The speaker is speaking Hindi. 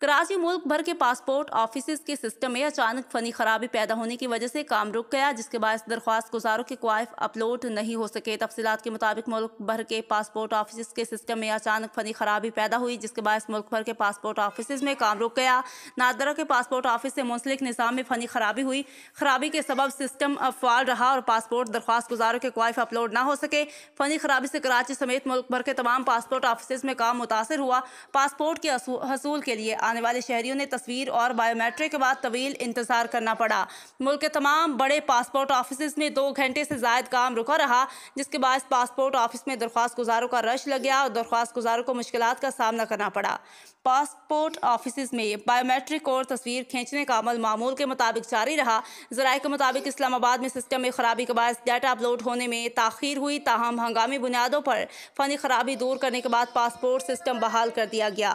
कराची मुल्क भर के पासपोर्ट ऑफ़िस के सिस्टम में अचानक फनी खराबी पैदा होने की वजह से काम रुक गया, जिसके बाद दरख्वास्त गुजारों के क्वाइफ अपलोड नहीं हो सके। तफसीत के मुताबिक मुल्क भर के पासपोर्ट ऑफ़िस के सिस्टम में अचानक फनी खराबी पैदा हुई, जिसके बाद मुल्क भर के पासपोर्ट ऑफ़िस में काम रुक गया। नादरा के पासपोर्ट ऑफ़िस से मुंसलिक निज़ाम में फनी खराबी हुई। खराबी के सबब सिस्टम फाल रहा और पासपोर्ट दरख्वास्त गुजारों के क्वाइफ अपलोड ना हो सके। फनी खराबी से कराची समेत मुल्क भर के तमाम पासपोर्ट ऑफ़िस में काम मुतासर हुआ। पासपोर्ट के हसूल के लिए आने वाले शहरियों ने तस्वीर और बायोमेट्रिक के बाद तवील इंतज़ार करना पड़ा। मुल्क के तमाम बड़े पासपोर्ट ऑफ़िस में दो घंटे से जायद काम रुका रहा, जिसके बाद पासपोर्ट ऑफ़िस में दरख्वास्त गुजारों का रश लग गया और दरख्वास्त गुजारों को मुश्किल का सामना करना पड़ा। पासपोर्ट ऑफ़िस में बायोमेट्रिक और तस्वीर खींचने का अमल मामूल के मुताबिक जारी रहा। जराये के मुताबिक इस्लामाबाद में सिस्टम में खराबी के बाद डाटा अपलोड होने में ताखिर हुई। ताहम हंगामी बुनियादों पर फनी खराबी दूर करने के बाद पासपोर्ट सिस्टम बहाल कर दिया गया।